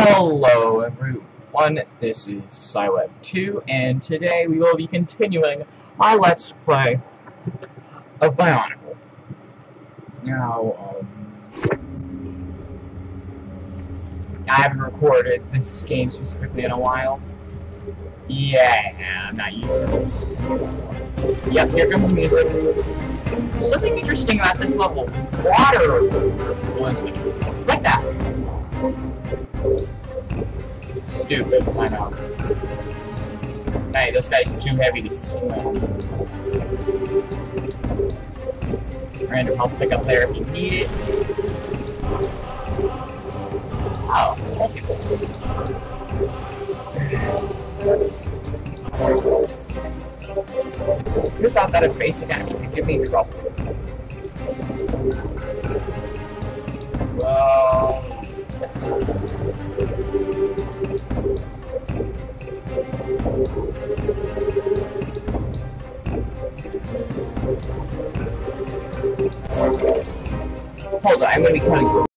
Hello everyone, this is syweb2, and today we will be continuing my Let's Play of Bionicle. Now, um, I haven't recorded this game specifically in a while. Yeah, I'm not used to this. Yep, here comes the music. Something interesting about this level. Water ballistic. Like Stupid, I know. Hey, this guy's too heavy to swim. Random help pick up there if you need it. Oh, Who thought that a basic enemy could give me trouble? Well... Hold on, I'm gonna be from